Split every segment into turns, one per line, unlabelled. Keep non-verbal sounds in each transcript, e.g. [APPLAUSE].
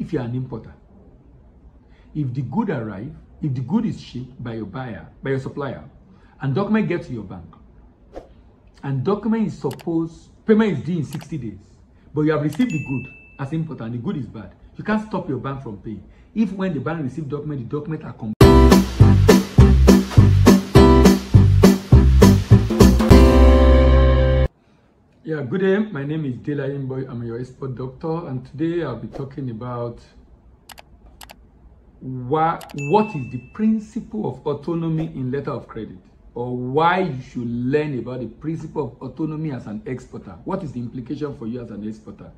if you're an importer. If the good arrive, if the good is shipped by your buyer, by your supplier, and document gets to your bank, and document is supposed, payment is due in 60 days, but you have received the good as importer and the good is bad, you can't stop your bank from paying. If when the bank receive document, the document are complete. Yeah, good day. My name is Dele Ayemibo. I'm your expert doctor, and today I'll be talking about why, what is the principle of autonomy in letter of credit, or why you should learn about the principle of autonomy as an exporter. What is the implication for you as an exporter?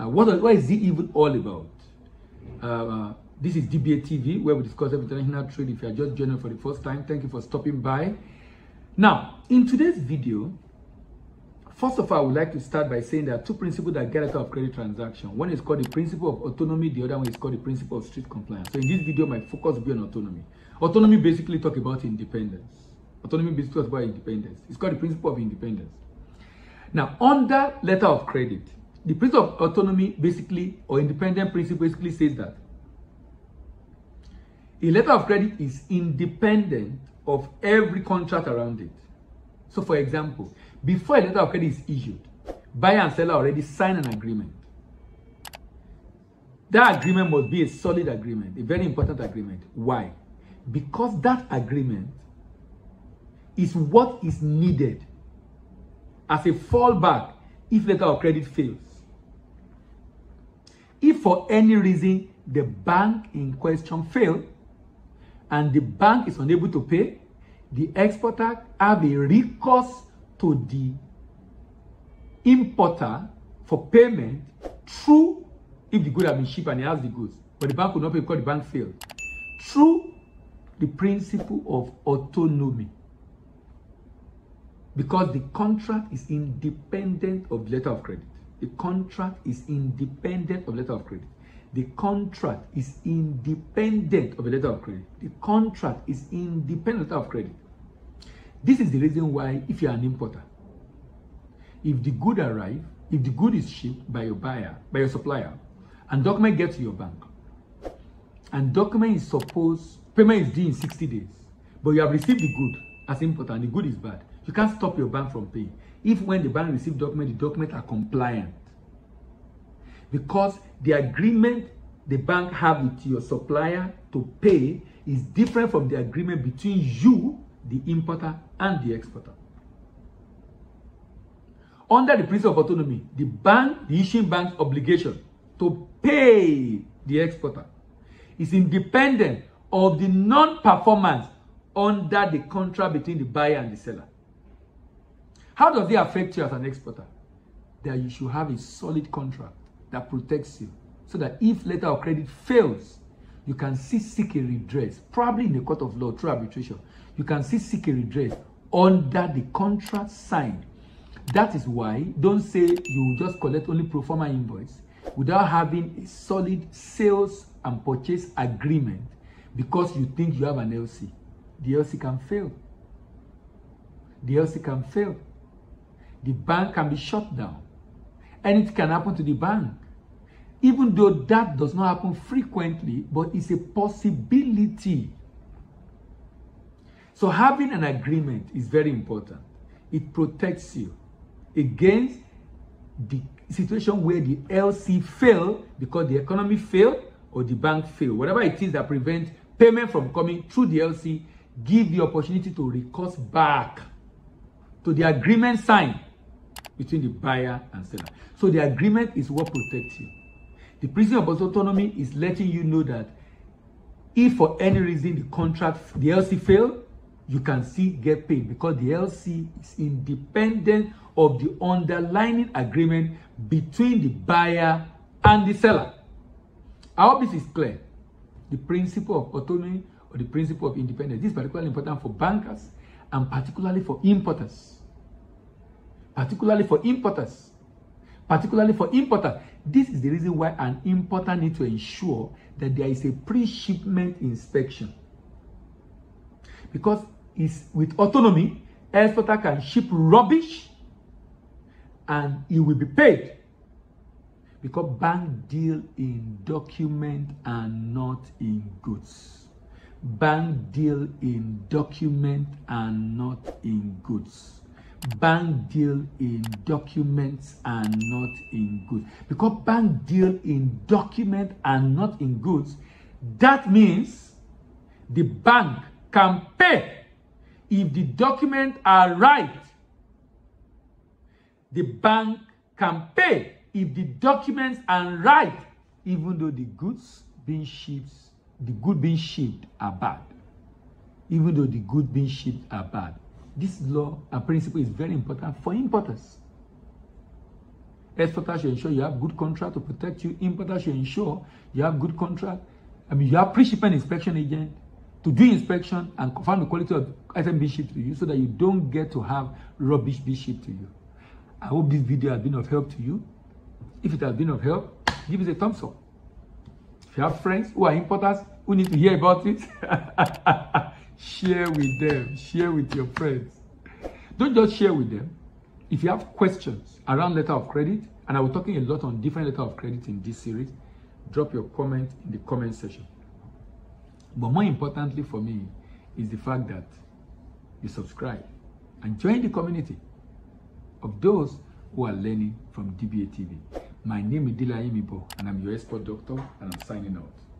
Uh, what, what is it even all about? Uh, this is DBA TV, where we discuss international trade. If you are just joining for the first time, thank you for stopping by. Now, in today's video, First of all, I would like to start by saying there are two principles that get out of credit transaction. One is called the principle of autonomy, the other one is called the principle of strict compliance. So in this video, my focus will be on autonomy. Autonomy basically talk about independence. Autonomy basically talks about independence. It's called the principle of independence. Now, under letter of credit, the principle of autonomy basically, or independent principle basically says that a letter of credit is independent of every contract around it. So for example, before a letter of credit is issued, buyer and seller already sign an agreement. That agreement must be a solid agreement, a very important agreement. Why? Because that agreement is what is needed as a fallback if letter of credit fails. If for any reason the bank in question fail and the bank is unable to pay, the exporter have a recourse to the importer for payment through if the good have been shipped and he has the goods but the bank will not pay because the bank failed through the principle of autonomy. Because the contract is independent of letter of credit. The contract is independent of letter of credit. The contract is independent of a letter of credit. The contract is independent of credit this is the reason why if you're an importer, if the good arrive, if the good is shipped by your buyer, by your supplier, and document gets to your bank, and document is supposed, payment is due in 60 days, but you have received the good as importer and the good is bad, you can't stop your bank from paying. If when the bank receive document, the document are compliant. Because the agreement the bank have with your supplier to pay is different from the agreement between you the importer and the exporter. Under the principle of autonomy, the bank, the issuing bank's obligation to pay the exporter is independent of the non-performance under the contract between the buyer and the seller. How does it affect you as an exporter? That you should have a solid contract that protects you so that if letter of credit fails, you can see seek a redress, probably in the court of law through arbitration. You can see seek a redress under the contract signed. That is why don't say you just collect only pro forma invoice without having a solid sales and purchase agreement because you think you have an LC. The LC can fail. The LC can fail. The bank can be shut down. Anything can happen to the bank even though that does not happen frequently, but it's a possibility. So having an agreement is very important. It protects you against the situation where the LC fail because the economy fail or the bank fail. Whatever it is that prevents payment from coming through the LC, give the opportunity to recourse back to the agreement signed between the buyer and seller. So the agreement is what protects you. The principle of autonomy is letting you know that if for any reason the contract, the LC fail, you can still get paid because the LC is independent of the underlying agreement between the buyer and the seller. I hope this is clear. The principle of autonomy or the principle of independence. This is particularly important for bankers and particularly for importers. Particularly for importers. Particularly for importers. This is the reason why an importer needs to ensure that there is a pre-shipment inspection. Because it's with autonomy, exporter can ship rubbish and he will be paid. Because bank deal in document and not in goods. Bank deal in document and not in goods. Bank deal in documents and not in goods. Because bank deal in document and not in goods, that means the bank can pay if the documents are right. The bank can pay if the documents are right, even though the goods being shipped, the good being shipped are bad. Even though the good being shipped are bad. This law and principle is very important for importers. Exporters should ensure you have good contract to protect you. Importers should ensure you have good contract. I mean, you have pre-shipment inspection agent to do inspection and confirm the quality of item being shipped to you so that you don't get to have rubbish being shipped to you. I hope this video has been of help to you. If it has been of help, give it a thumbs up. If you have friends who are importers who need to hear about it, [LAUGHS] share with them. Share with your friends. Don't just share with them. If you have questions around letter of credit, and I will talking a lot on different letter of credit in this series, drop your comment in the comment section. But more importantly for me is the fact that you subscribe and join the community of those who are learning from DBA TV. My name is Dele Ayemibo, and I'm your expert doctor, and I'm signing out.